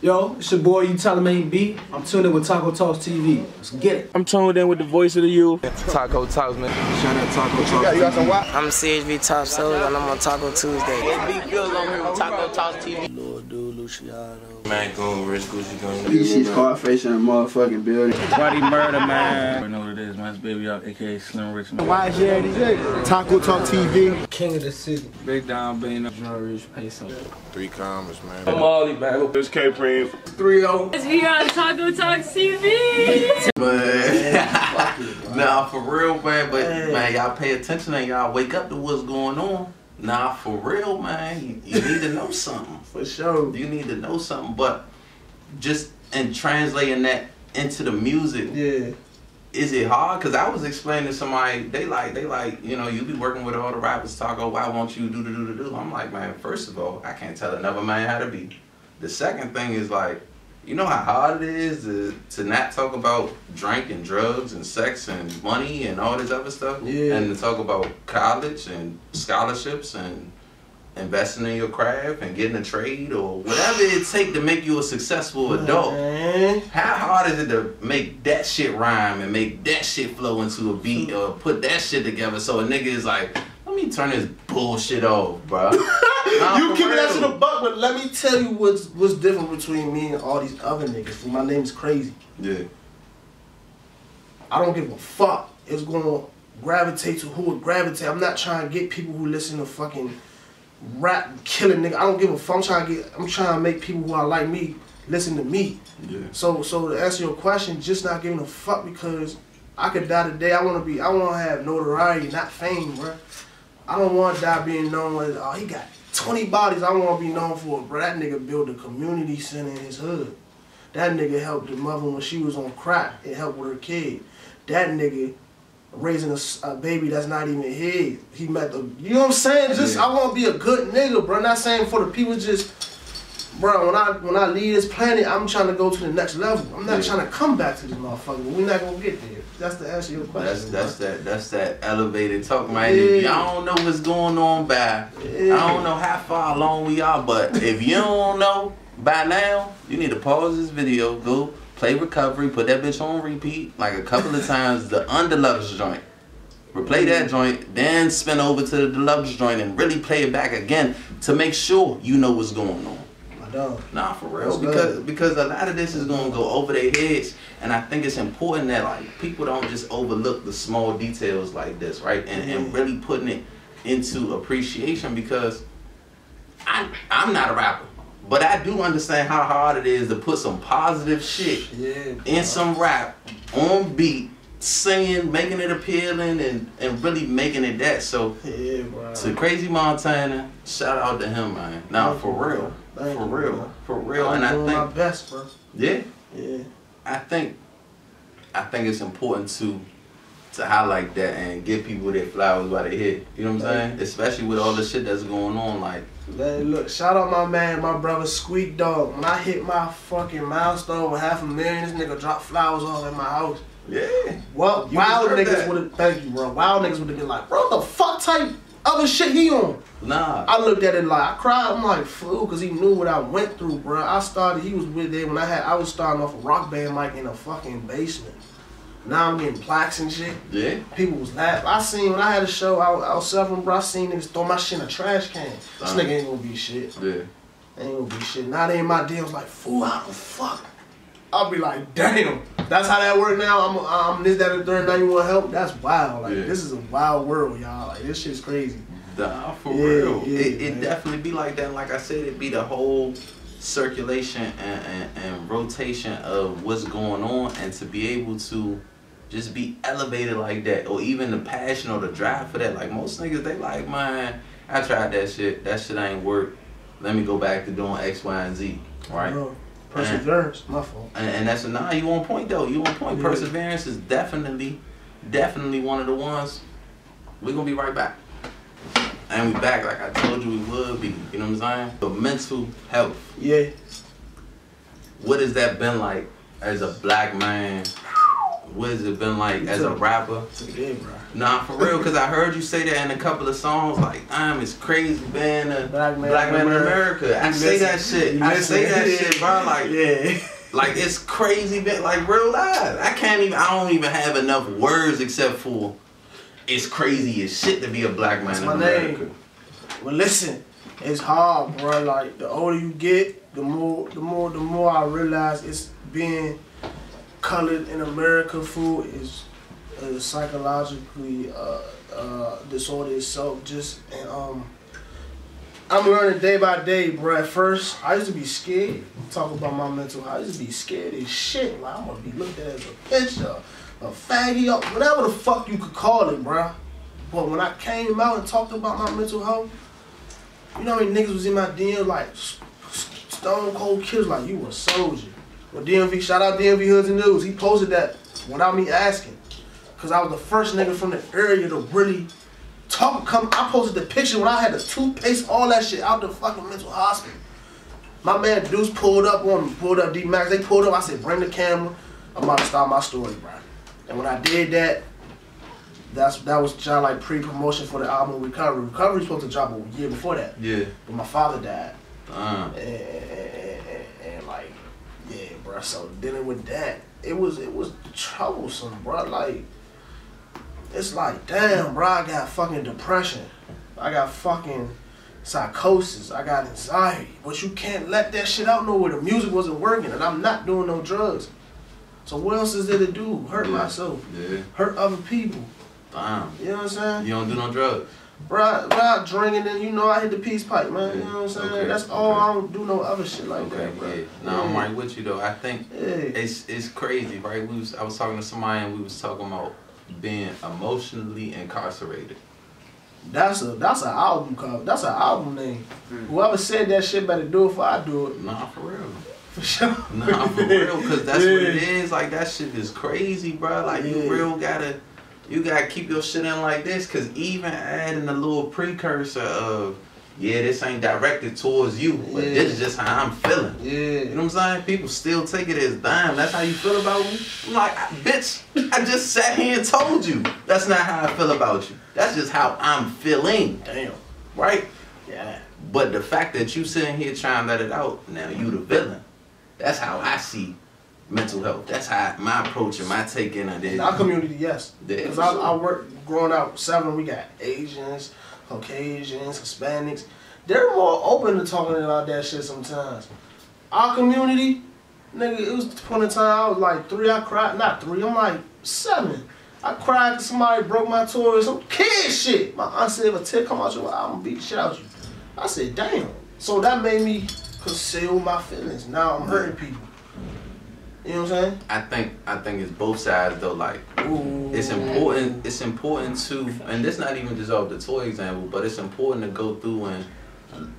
Yo, it's your boy, you telling me B. I'm tuned in with Taco Talks TV. Let's get it. I'm tuned in with the voice of the youth. Taco Talks, man. Shout out Taco Talks. You got some what? I'm CHV Top Soldier and I'm on Taco Tuesday. Big Bills on here with Taco Talks TV. Lord dude, Luciano. Man, going Rich Gucci going. DC Scarface in the motherfucking building. Buddy Murder, man. I know what it is, man. It's Baby Out, aka Slim Rich. Man. Taco Talk TV. King of the city. Big Down Bane. Three commas, man. I'm Ollie, man. This K Preem. 3-0. It's here on Taco Talk TV. But nah, for real, man. But man, y'all pay attention and y'all wake up to what's going on. Nah, for real, man. You, you need to know something. For sure. You need to know something. But just in translating that into the music, Yeah. is it hard? Cause I was explaining to somebody, they like, they like, you know, you be working with all the rappers, talk, oh, why won't you do the do the do? I'm like, man, first of all, I can't tell another man how to be. The second thing is like, you know how hard it is to, to not talk about drink and drugs and sex and money and all this other stuff, Yeah. and to talk about college and scholarships and investing in your craft and getting a trade or whatever it take to make you a successful adult. Man. How hard is it to make that shit rhyme and make that shit flow into a beat or put that shit together so a nigga is like, let me turn this bullshit off, bro. you keep that shit a buck, but let me tell you what's what's different between me and all these other niggas. My name is Krazy. Yeah. I don't give a fuck. It's gonna gravitate to who it gravitate. I'm not trying to get people who listen to fucking rap killing nigga. I don't give a fuck. I'm trying to get. I'm trying to make people who are like me listen to me. Yeah. So so to answer your question, just not giving a fuck because I could die today. I wanna be. I wanna have notoriety, not fame, bro. I don't want that being known as oh he got 20 bodies. I want to be known for bro. That nigga built a community center in his hood. That nigga helped the mother when she was on crack. It helped with her kid. That nigga raising a baby that's not even his. He met the. You know what I'm saying? Just Yeah. I want to be a good nigga, bro. Not saying for the people. Just bro. When I when I leave this planet, I'm trying to go to the next level. I'm not Yeah. trying to come back to this motherfucker. We're not gonna get there. That's the answer to your question. That's that's bro. that that's that elevated talk, man. Yeah. If y'all don't know what's going on by Yeah. I don't know how far along we are, but if you don't know by now, you need to pause this video, go play recovery, put that bitch on repeat like a couple of times, the undeluxe joint. Replay that mm. joint, then spin over to the deluxe joint and really play it back again to make sure you know what's going on. Dog. Nah, for real. That's Because good. because a lot of this is gonna go over their heads, and I think it's important that like people don't just overlook the small details like this, right? And and really putting it into appreciation because I I'm not a rapper, but I do understand how hard it is to put some positive shit Yeah. in some rap on beat, singing, making it appealing, and and really making it that. So Yeah, to Krazy Montana, shout out to him, man. Now for real. Thank for you, real, bro. for real, I'm and I think my best, bro. yeah, Yeah. I think I think it's important to to highlight that and give people their flowers by their head. You know what I'm saying? Especially with all the shit that's going on. Like, Man, look, shout out my man, my brother Squeak Dog. When I hit my fucking milestone with half a million, this nigga dropped flowers all in my house. yeah, Well, You wild niggas would have, thank you, bro. Wild niggas would have been like, bro, the fuck type other shit he on? nah, I looked at it like, I cried. I'm like, fool, because he knew what I went through, bro. I started, he was with there when I had, I was starting off a rock band mic in a fucking basement. Now I'm getting plaques and shit. yeah, People was laughing. I seen when I had a show out, out seven, bro. I seen niggas throw my shit in a trash can. This nigga ain't gonna be shit. yeah, Ain't gonna be shit. Now they in my DMs like, fool, how the fuck? I'll be like, damn. That's how that work now. I'm, I'm this, that, and the third. Now you want help? That's wild. Like Yeah. this is a wild world, y'all. Like this shit's crazy. nah, for Yeah, real. yeah, it it definitely be like that. And like I said, it be the whole circulation and, and, and rotation of what's going on, and to be able to just be elevated like that, or even the passion or the drive for that. Like most niggas, they like, man, I tried that shit. That shit ain't work. Let me go back to doing X, Y, and Z. Right. Bro, perseverance. My fault. And, and that's a nah. You on point though. You on point. Yeah. Perseverance is definitely, definitely one of the ones. We're gonna be right back. And we back like I told you we would be. You know what I'm saying? But mental health. Yeah. What has that been like as a black man what has it been like as a rapper? Bro. Nah, for real, cause I heard you say that in a couple of songs. Like, I'm as crazy being a uh, Black man, black man in America. I say that shit. you I say that shit, bro. Like, Yeah. like it's crazy, bit like real life. I can't even. I don't even have enough words except for it's crazy as shit to be a black man That's in my America. name. Well, listen, it's hard, bro. Like the older you get, the more, the more, the more I realize it's being colored in America. Food is psychologically uh, uh, disorder itself. Just and um, I'm learning day by day, bro. At first, I used to be scared. Talk about my mental health. I used to be scared as shit. Like I'm gonna be looked at as a picture, a faggy, or whatever the fuck you could call it, bro. But when I came out and talked about my mental health, you know how many niggas was in my DM like stone cold kills like you a soldier. Well, DMV, shout out DMV Hoods and News. He posted that without me asking, cause I was the first nigga from the area to really talk. Come, I posted the picture when I had the toothpaste, all that shit out the fucking mental hospital. My man Deuce pulled up on me, pulled up D Max. They pulled up. I said, bring the camera. I'm about to start my story, bro. And when I did that, that's that was kind of like pre-promotion for the album Recovery. Recovery was supposed to drop a year before that, Yeah. but my father died, Uh, and, bro. So dealing with that, it was it was troublesome, bro. Like, it's like, damn, bro. I got fucking depression. I got fucking psychosis. I got anxiety. But you can't let that shit out nowhere. The music wasn't working, and I'm not doing no drugs. So what else is there to do? Hurt Yeah. myself, yeah. hurt other people. Damn. You know what I'm saying? You don't do no drugs. Bro, bro, drinking and you know I hit the peace pipe, man. You know what I'm saying? Okay, That's all. okay. I don't do no other shit like Okay, that, bro. yeah. No, I'm right with you though. I think Yeah. it's it's crazy, right? We was I was talking to somebody and we was talking about being emotionally incarcerated. That's a that's an album cover. That's an album name. Hmm. Whoever said that shit better do it before I do it. Nah, for real. For sure. Nah, for real, cause that's what it is. Like that shit is crazy, bro. Like you real gotta, you gotta keep your shit in like this, cause even adding a little precursor of, yeah, this ain't directed towards you, but Yeah. this is just how I'm feeling. Yeah. You know what I'm saying? People still take it as damn. That's how you feel about me. I'm like, bitch, I just sat here and told you that's not how I feel about you. That's just how I'm feeling, Damn. right? Yeah. But the fact that you sitting here trying to let it out, now you the villain. That's how I see mental health. That's how my approach and my take in it is. In our community, yes. Because I. I work growing up seven. We got Asians, Caucasians, Hispanics. They're more open to talking about that shit sometimes. Our community, nigga, it was the point in time I was like three. I cried, not three. I'm like seven. I cried because somebody broke my toy. Some kid shit. My aunt said, if a tear come out your eye, I'm gonna beat the shit out of you. I said, damn. So that made me conceal my feelings. Now I'm hurting people. You know what I'm saying? I think I think it's both sides though. Like Ooh. it's important. It's important to, and this not even just off the toy example, but it's important to go through and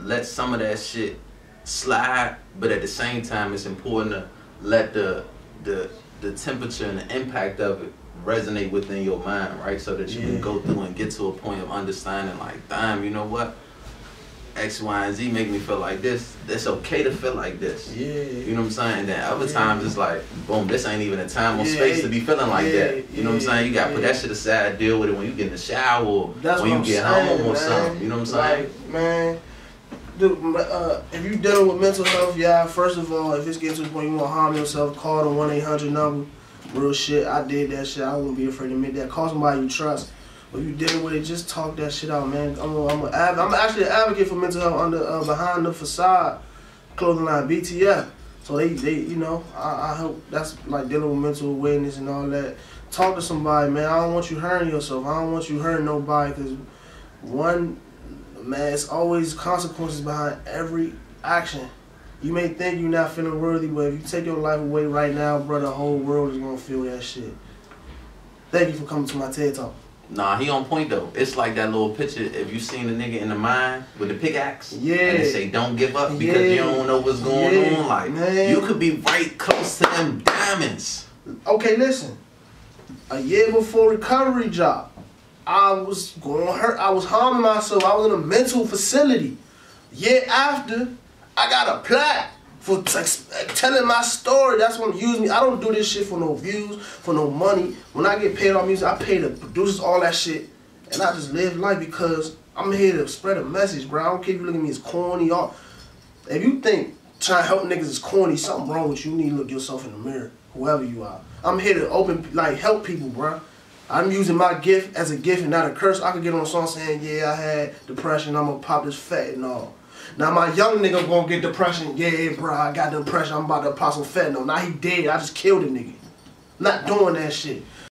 let some of that shit slide. But at the same time, it's important to let the the the temperature and the impact of it resonate within your mind, right? So that you Yeah. can go through and get to a point of understanding, like, damn, you know what? X, Y, and Z make me feel like this. It's okay to feel like this. Yeah. You know what I'm saying? And then other Yeah. times it's like, boom, this ain't even a time or Yeah. space to be feeling like Yeah, that. You know what I'm saying? You gotta put yeah. that shit aside, deal with it when you get in the shower or That's when you I'm get saying, home or man. something. You know what I'm saying? Like, man, dude, uh, if you dealing with mental health, yeah, first of all, if it's getting to the point you want to harm yourself, call the 1 800 number. Real shit, I did that shit. I wouldn't be afraid to admit that. Call somebody you trust. If you dealing with it, just talk that shit out, man. I'm, a, I'm, a, I'm actually an advocate for mental health under uh, behind the facade clothing line BTF. So they, they, you know, I, I hope that's like dealing with mental awareness and all that. Talk to somebody, man. I don't want you hurting yourself. I don't want you hurting nobody because one, man, it's always consequences behind every action. You may think you're not feeling worthy, but if you take your life away right now, bro, the whole world is gonna feel that shit. Thank you for coming to my TED Talk. Nah, he on point though. It's like that little picture. If you seen the nigga in the mine with the pickaxe, Yeah. and they say don't give up because Yeah. you don't know what's going Yeah, on. Like man. you could be right close to them diamonds. Okay, listen. A year before recovery job, I was going hurt. I was harming myself. I was in a mental facility. Year after, I got a plaque for telling my story. That's what using me. I don't do this shit for no views, for no money. When I get paid on music, I pay the producers all that shit, and I just live life because I'm here to spread a message, bro. I don't care if you look at me as corny or if you think trying to help niggas is corny, something wrong with you. You need to look yourself in the mirror, whoever you are. I'm here to open, like, help people, bro. I'm using my gift as a gift and not a curse. I could get on a song saying, yeah, I had depression, I'm gonna pop this fentanyl. Now my young nigga gonna get depression, yeah, bro, I got depression, I'm about to some fentanyl. Now he dead, I just killed a nigga. Not doing that shit.